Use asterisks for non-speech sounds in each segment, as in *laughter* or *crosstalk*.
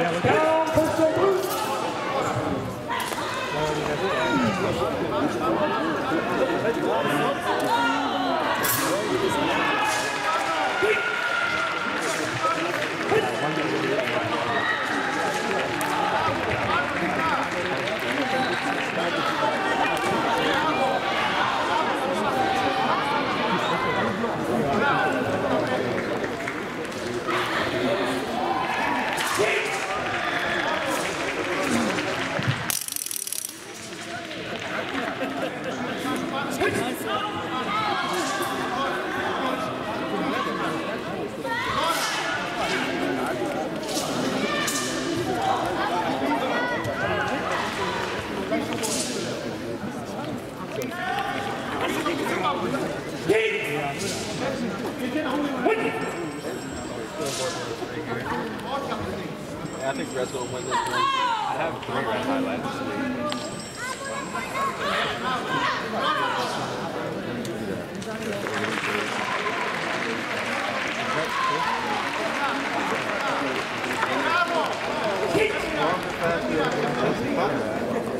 That's down first and blue. I think Red's gonna win this one. I have three red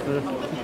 highlights. *laughs*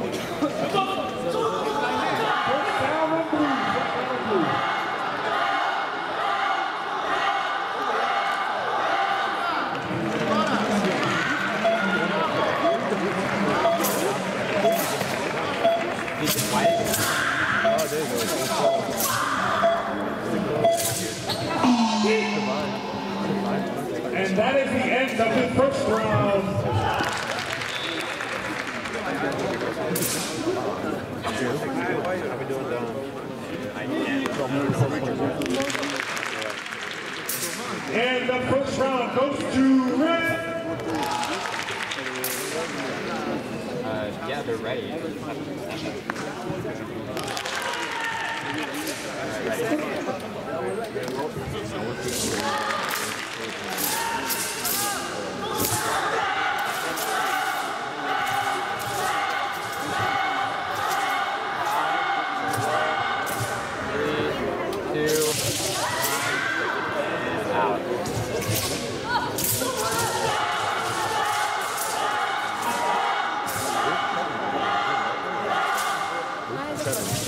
And the first round goes to Red. Uh, yeah, they're ready. Three,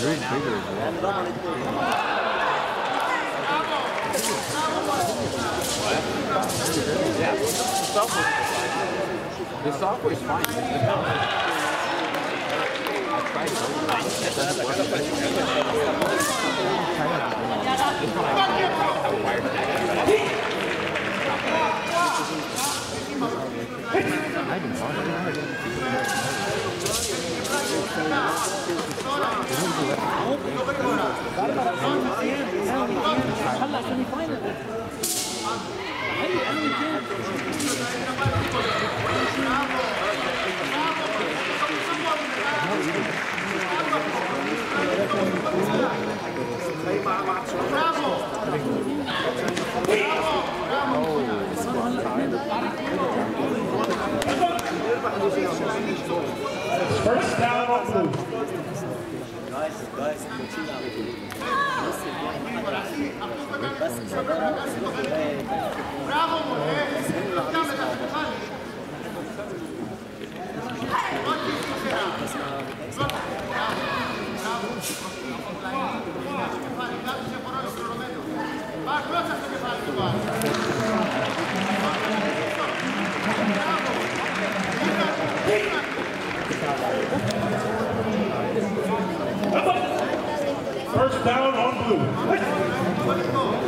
Yeah, the software. The software is fine. I tried find them down on blue.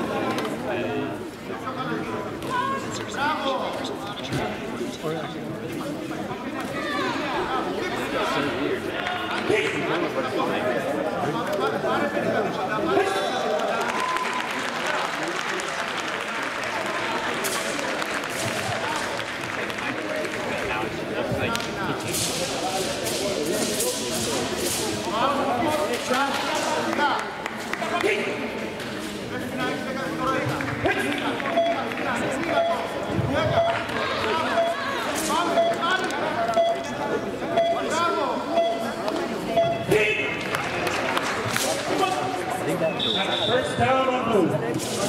Tamam.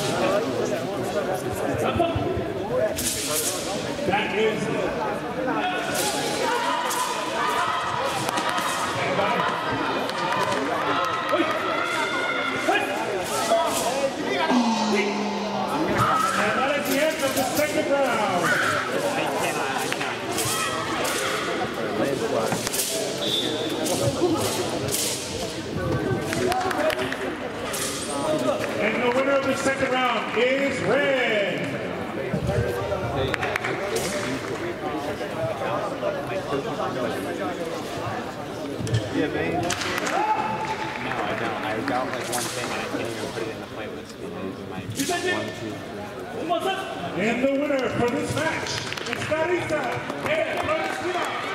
Is red. Yeah, man. No, I don't. I got like one thing and I can't even put it in the playlist because my one, two, three. And the winner for this match is Tharisa Dea Florentina